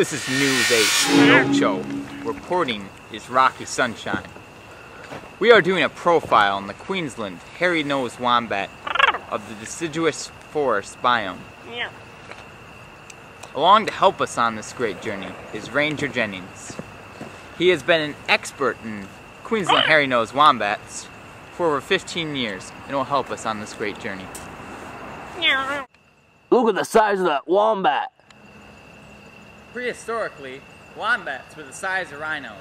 This is News 8 Show. Reporting is Rocky Sunshine. We are doing a profile on the Queensland hairy-nosed wombat of the deciduous forest biome. Yeah. Along to help us on this great journey is Ranger Jennings. He has been an expert in Queensland hairy-nosed wombats for over 15 years and will help us on this great journey. Yeah. Look at the size of that wombat. Prehistorically, wombats were the size of rhinos,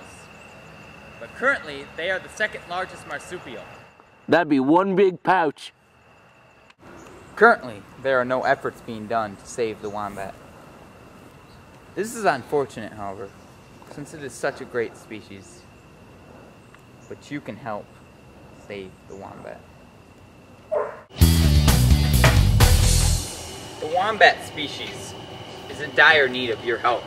but currently they are the second largest marsupial. That'd be one big pouch. Currently, there are no efforts being done to save the wombat. This is unfortunate, however, since it is such a great species. But you can help save the wombat. The wombat species is in dire need of your help.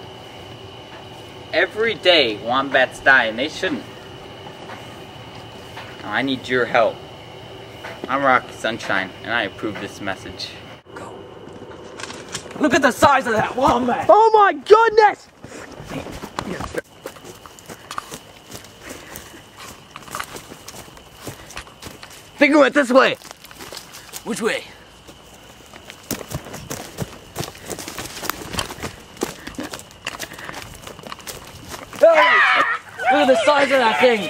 Every day, wombats die, and they shouldn't. Now, I need your help. I'm Rocky Sunshine, and I approve this message. Go. Look at the size of that wombat. Oh my goodness! Think of it this way. Which way? Look at the size of that thing.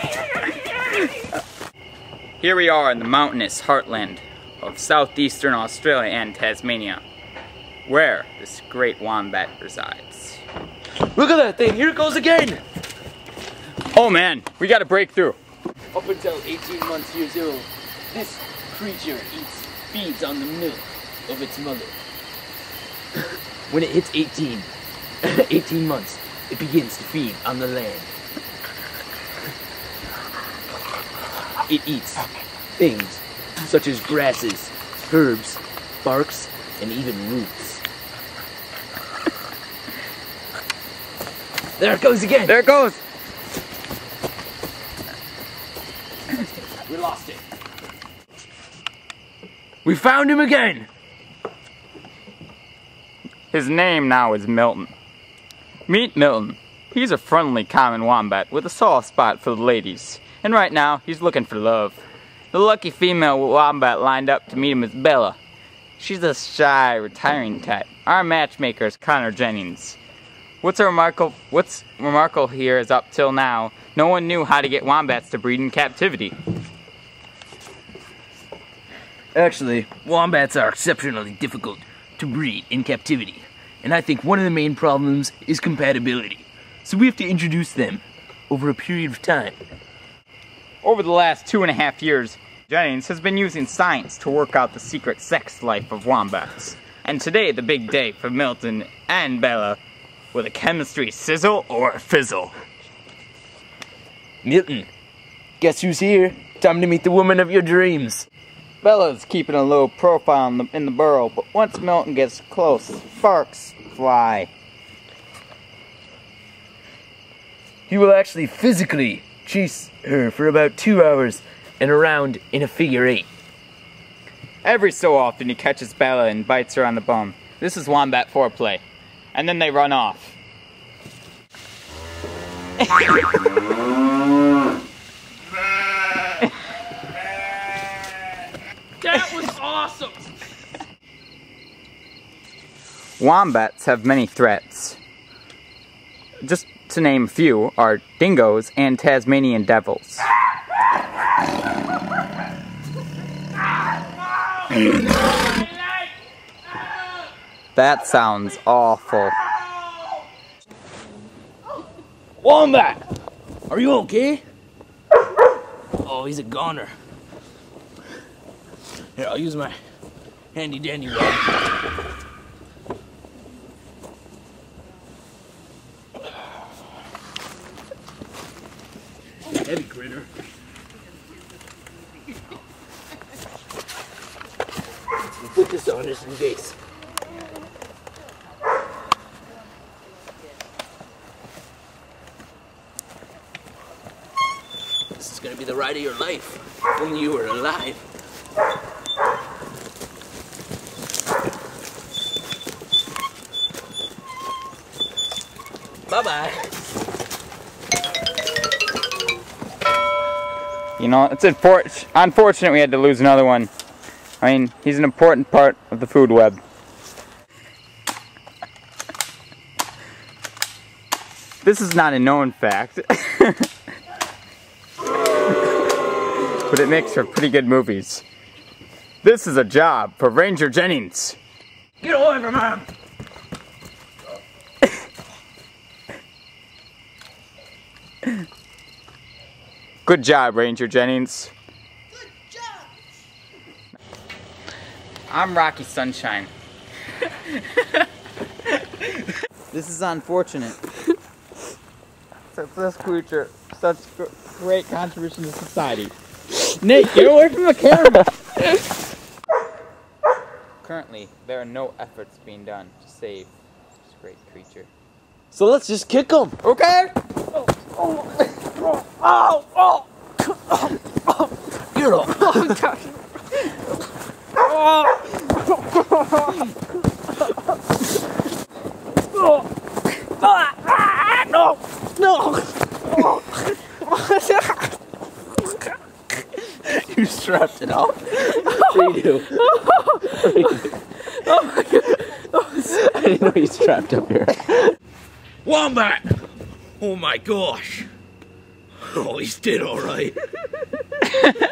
Here we are in the mountainous heartland of southeastern Australia and Tasmania, where this great wombat resides. Look at that thing. Here it goes again. Oh man, we gotta break through. Up until 18 months years old, this creature eats feeds on the milk of its mother. When it hits 18, 18 months, it begins to feed on the land. It eats things such as grasses, herbs, barks, and even roots. There it goes again. There it goes. We lost it. We found him again. His name now is Milton. Meet Milton. He's a friendly common wombat with a soft spot for the ladies. And right now, he's looking for love. The lucky female wombat lined up to meet him is Bella. She's a shy, retiring type. Our matchmaker is Connor Jennings. What's remarkable, what's remarkable here is up till now, no one knew how to get wombats to breed in captivity. Actually, wombats are exceptionally difficult to breed in captivity, and I think one of the main problems is compatibility. So we have to introduce them over a period of time. Over the last two and a half years, Jennings has been using science to work out the secret sex life of wombats. And today, the big day for Milton and Bella, will the chemistry sizzle or fizzle? Milton, guess who's here? Time to meet the woman of your dreams. Bella's keeping a low profile in the, in the burrow, but once Milton gets close, sparks fly. He will actually physically chase her for about two hours and around in a figure eight. Every so often, he catches Bella and bites her on the bum. This is wombat foreplay. And then they run off. That was awesome! Wombats have many threats. Just to name a few are dingoes and Tasmanian devils. That sounds awful. Wombat! Are you okay? Oh, he's a goner. Here, I'll use my handy dandy rod. Heavy critter. Put this on just in case. This is gonna be the ride of your life. If only you were alive. Bye bye You know, it's unfortunate we had to lose another one. I mean, he's an important part of the food web. This is not a known fact. but it makes for pretty good movies. This is a job for Ranger Jennings. Get away from him! Good job, Ranger Jennings. Good job. I'm Rocky Sunshine. this is unfortunate. Since this creature such gr- great contribution to society. Nate, get away from the camera! Currently, there are no efforts being done to save this great creature. So let's just kick him. Okay? Oh, oh. Get up. No! No! Oh. oh you strapped it up. Redo. Redo. I didn't know you strapped up here. Wombat! Oh my gosh. Oh, he's dead alright.